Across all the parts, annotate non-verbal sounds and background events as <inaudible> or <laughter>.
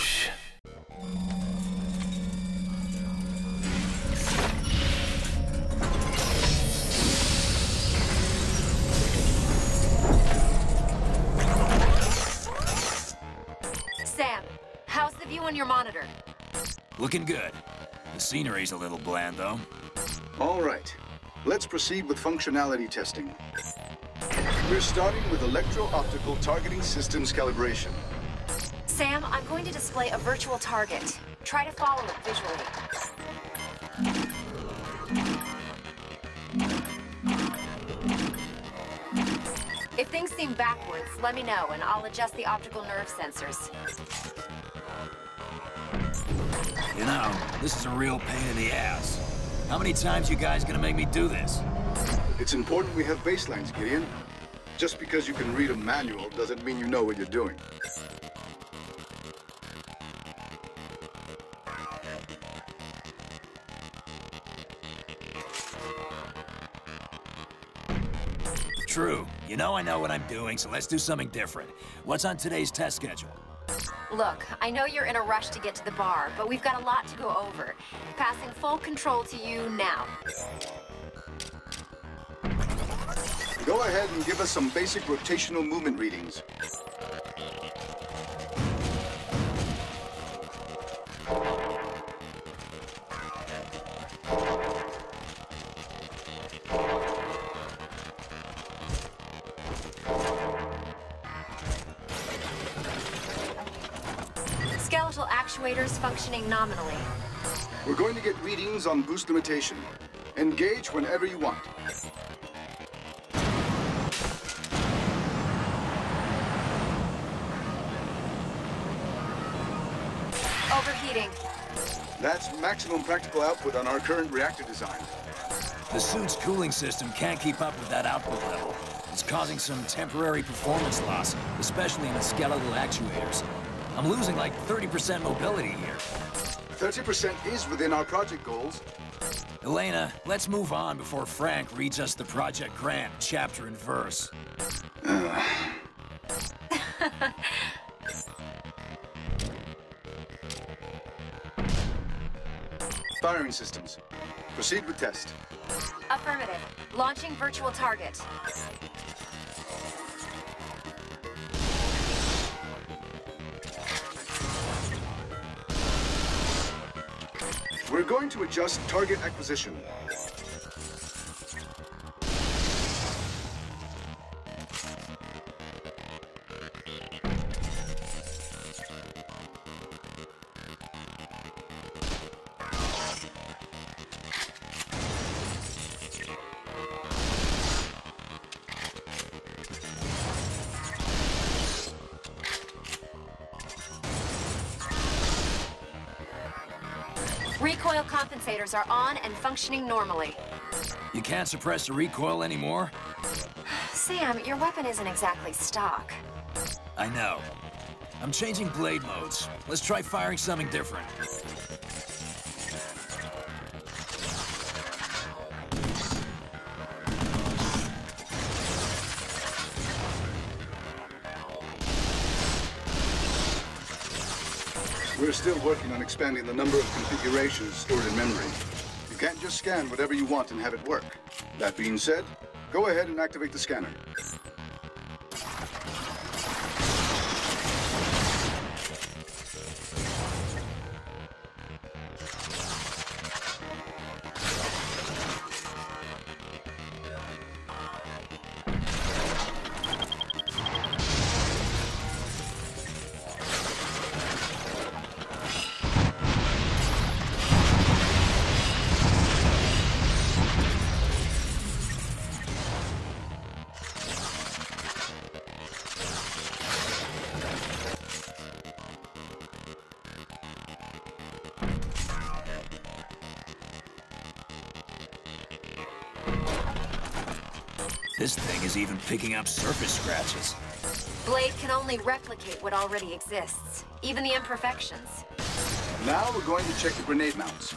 Shh. Sam, how's the view on your monitor? Looking good. The scenery's a little bland, though. All right. Let's proceed with functionality testing. We're starting with electro-optical targeting systems calibration. Sam, I'm going to display a virtual target. Try to follow it visually. If things seem backwards, let me know and I'll adjust the optical nerve sensors. You know, this is a real pain in the ass. How many times you guys gonna make me do this? It's important we have baselines, Gideon. Just because you can read a manual doesn't mean you know what you're doing. You know I know what I'm doing, so let's do something different. What's on today's test schedule? Look, I know you're in a rush to get to the bar, but we've got a lot to go over. Passing full control to you now. Go ahead and give us some basic rotational movement readings. Functioning nominally. We're going to get readings on boost limitation. Engage whenever you want. Overheating. That's maximum practical output on our current reactor design. The suit's cooling system can't keep up with that output level. It's causing some temporary performance loss, especially in the skeletal actuators. I'm losing like 30% mobility here. 30% is within our project goals. Elena, let's move on before Frank reads us the Project Grant chapter and verse. <sighs> Firing systems. Proceed with test. Affirmative. Launching virtual target. We're going to adjust target acquisition. Are on and functioning normally. You can't suppress the recoil anymore? Sam, your weapon isn't exactly stock. I know. I'm changing blade modes. Let's try firing something different. We're still working on expanding the number of configurations stored in memory. You can't just scan whatever you want and have it work. That being said, go ahead and activate the scanner. This thing is even picking up surface scratches. Blade can only replicate what already exists, even the imperfections. Now we're going to check the grenade mounts.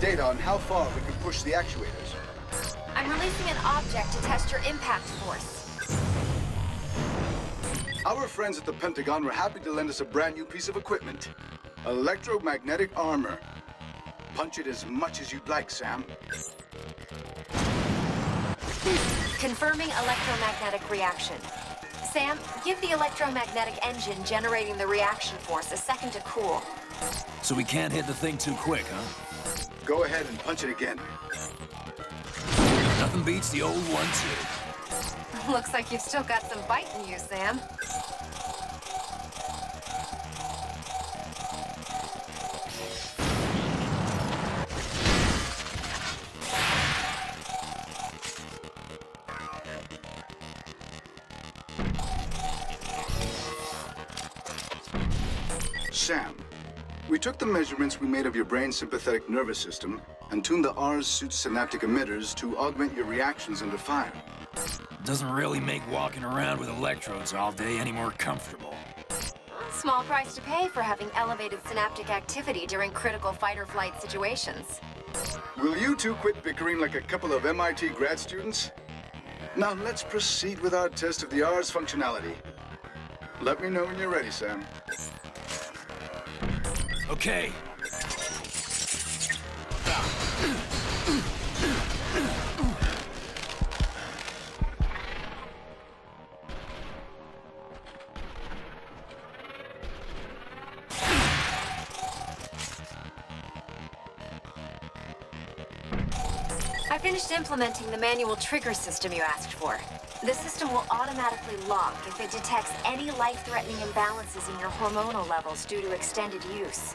Data on how far we can push the actuators. I'm releasing an object to test your impact force. Our friends at the Pentagon were happy to lend us a brand new piece of equipment. Electromagnetic armor. Punch it as much as you'd like, Sam. Confirming electromagnetic reaction. Sam, give the electromagnetic engine generating the reaction force a second to cool. So we can't hit the thing too quick, huh? Go ahead and punch it again. Nothing beats the old one, too. Looks like you've still got some bite in you, Sam. Sam, the measurements we made of your brain's sympathetic nervous system and tuned the ARS suit synaptic emitters to augment your reactions under fire. Doesn't really make walking around with electrodes all day any more comfortable. Small price to pay for having elevated synaptic activity during critical fight-or-flight situations. Will you two quit bickering like a couple of MIT grad students? Now let's proceed with our test of the ARS functionality. Let me know when you're ready, Sam. Okay. I finished implementing the manual trigger system you asked for. The system will automatically lock if it detects any life-threatening imbalances in your hormonal levels due to extended use.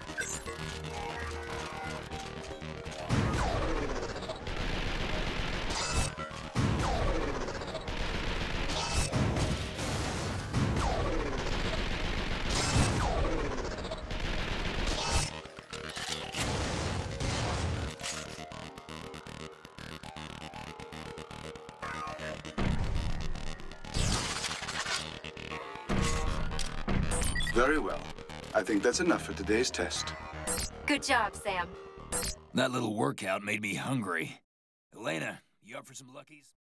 Very well. I think that's enough for today's test. Good job, Sam. That little workout made me hungry. Elena, you up for some Luckies?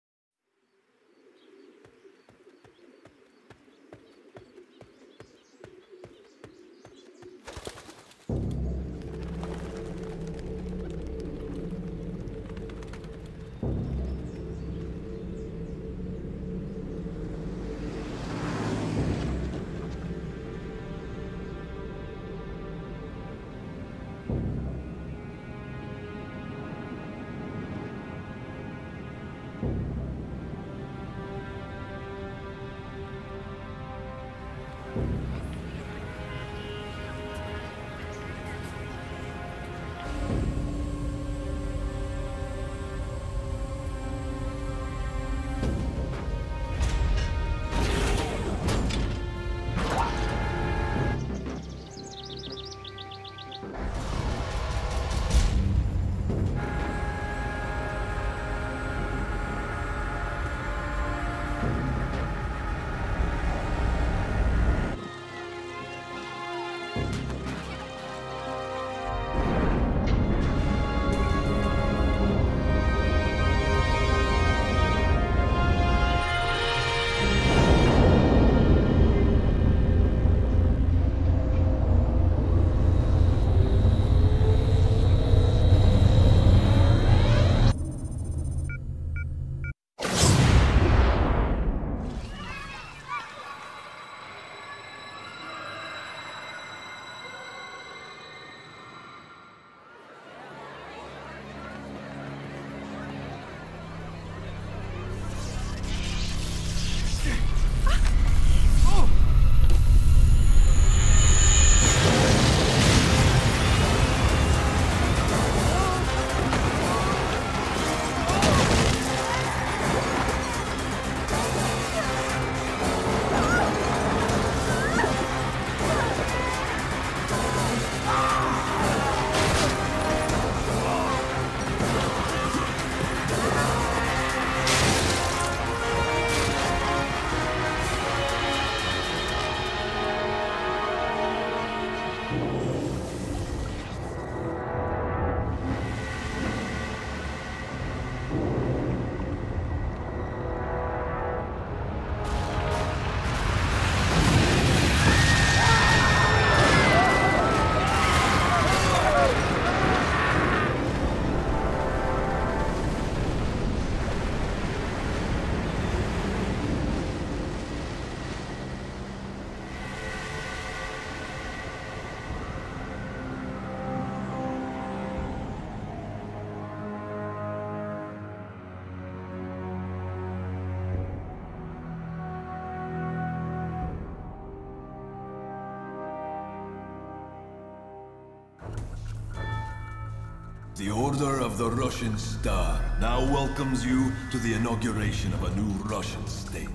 Order of the Russian Star now welcomes you to the inauguration of a new Russian state.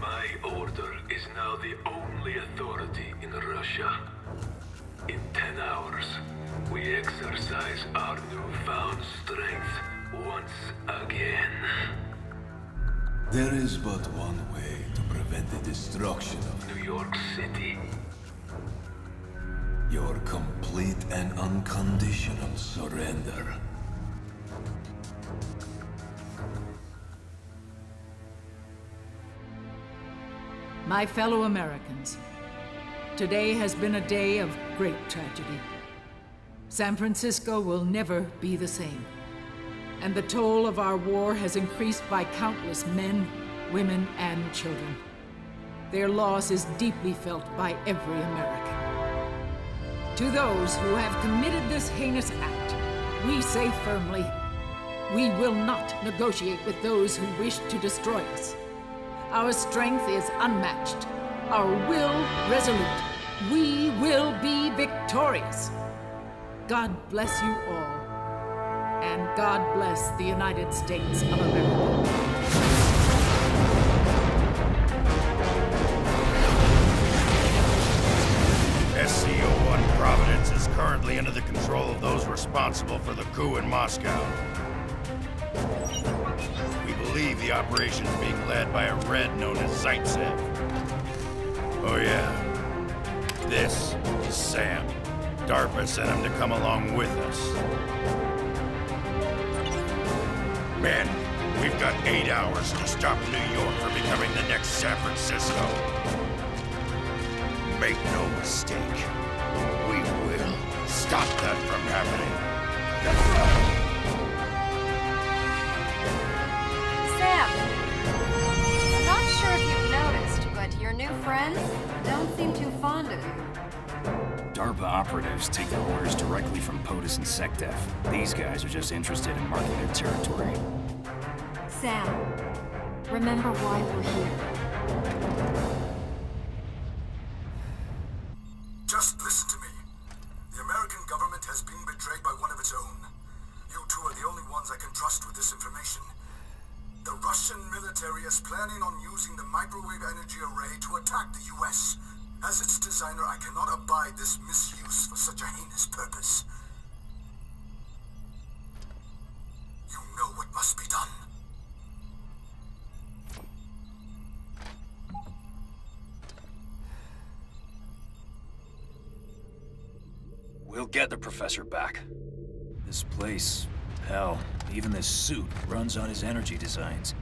My order is now the only authority in Russia. In ten hours, we exercise our newfound strength once again. There is but one way to prevent the destruction of New York City. Your complete and unconditional surrender. My fellow Americans, today has been a day of great tragedy. San Francisco will never be the same. And the toll of our war has increased by countless men, women, and children. Their loss is deeply felt by every American. To those who have committed this heinous act, we say firmly, we will not negotiate with those who wish to destroy us. Our strength is unmatched, our will resolute. We will be victorious. God bless you all. And God bless the United States of America. Under the control of those responsible for the coup in Moscow. We believe the operation is being led by a Red known as Zaitsev. Oh yeah. This is Sam. DARPA sent him to come along with us. Men, we've got eight hours to stop New York from becoming the next San Francisco. Make no mistake. We will stop that from happening. Sam! I'm not sure if you've noticed, but your new friends don't seem too fond of you. DARPA operatives take their orders directly from POTUS and SecDef. These guys are just interested in marking their territory. Sam, remember why we're here. Suit runs on his energy designs.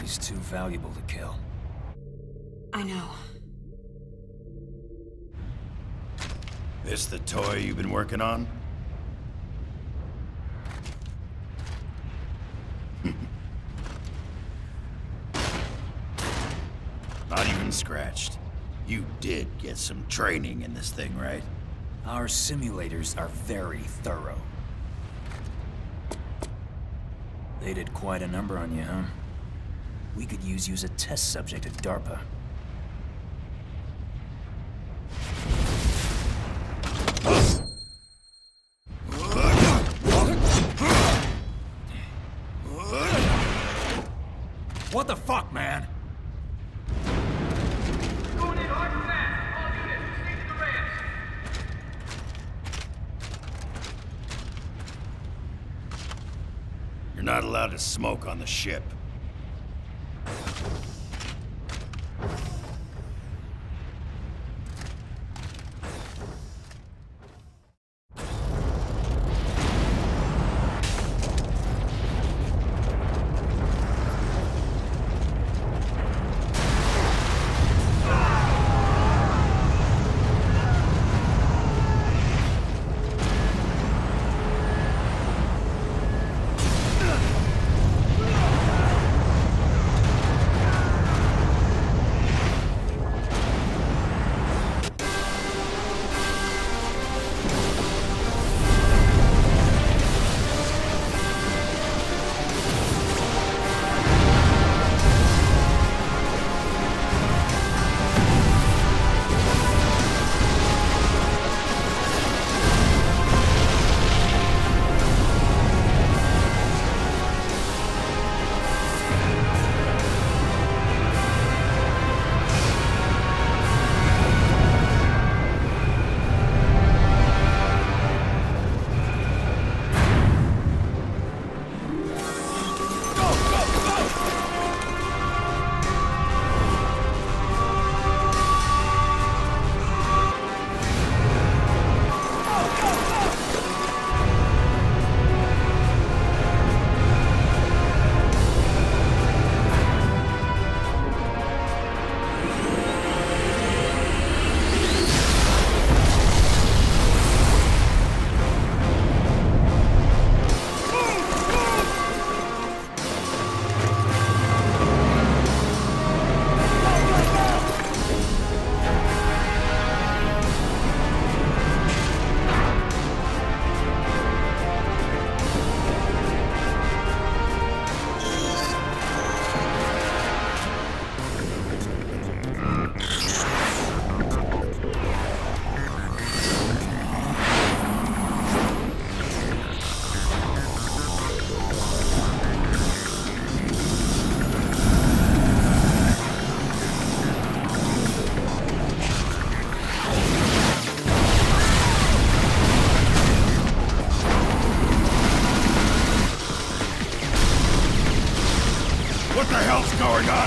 He's too valuable to kill. I know. This the toy you've been working on? <laughs> Not even scratched. You did get some training in this thing, right? Our simulators are very thorough. They did quite a number on you, huh? We could use you as a test subject at DARPA. What the fuck, man? Going in hard and fast. All units, proceed to the ranch. You're not allowed to smoke on the ship.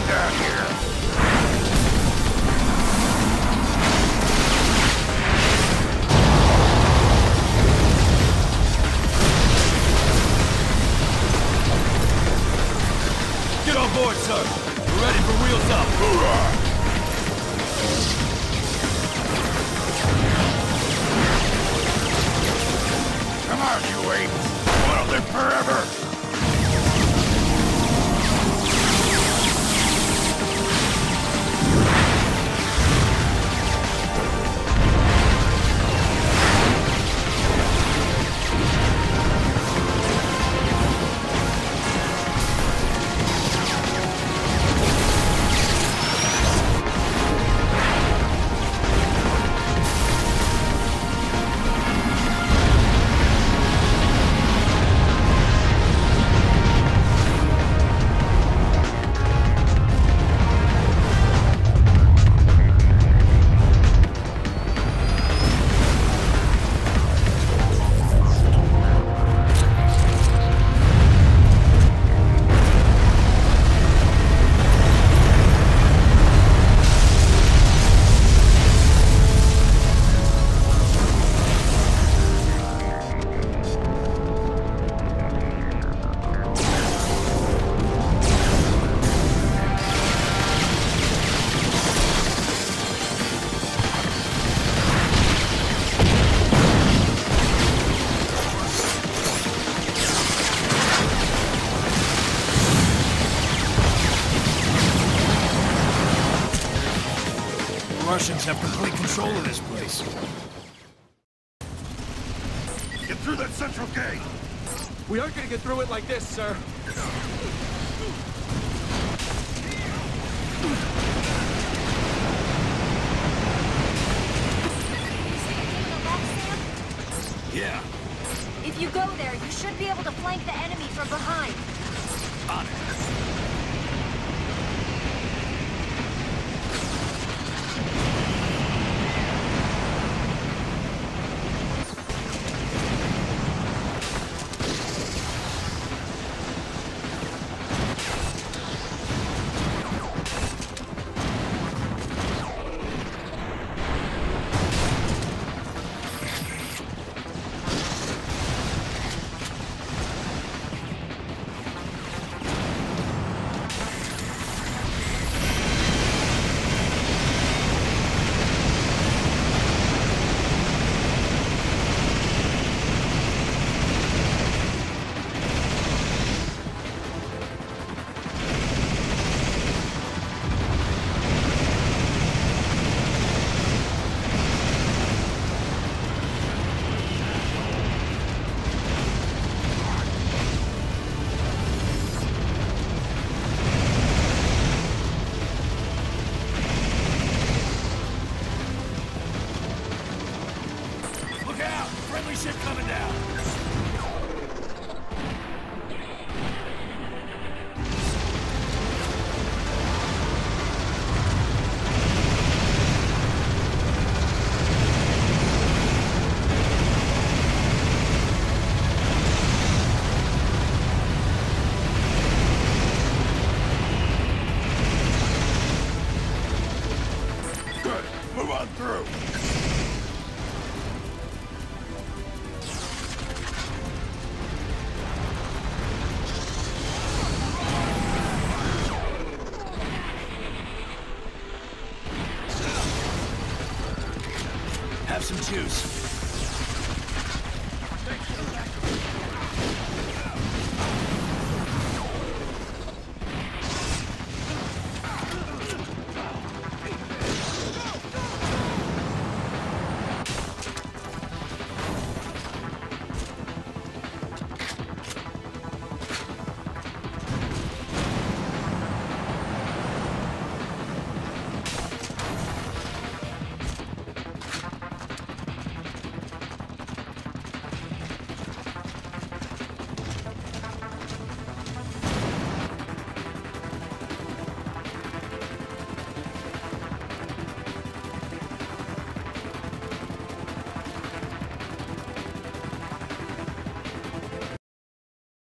Out here. Get on board, sir. We're ready for wheels up. Come on, you ape! Wanna live forever? Like this, sir. Yeah, If you go there, you should be able to flank the enemy from behind. on it.